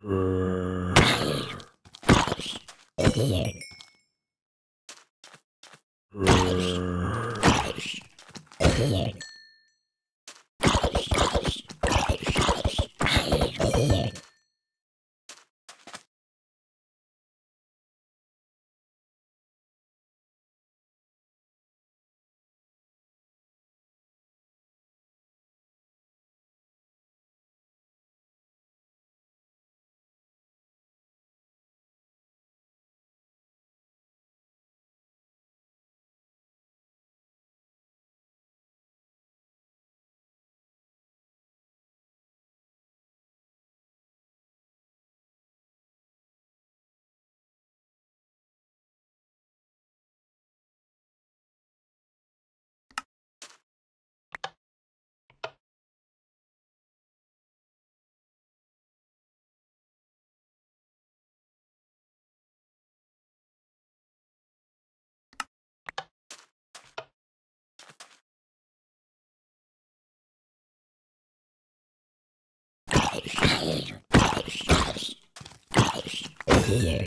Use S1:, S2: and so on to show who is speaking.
S1: Hello. Here.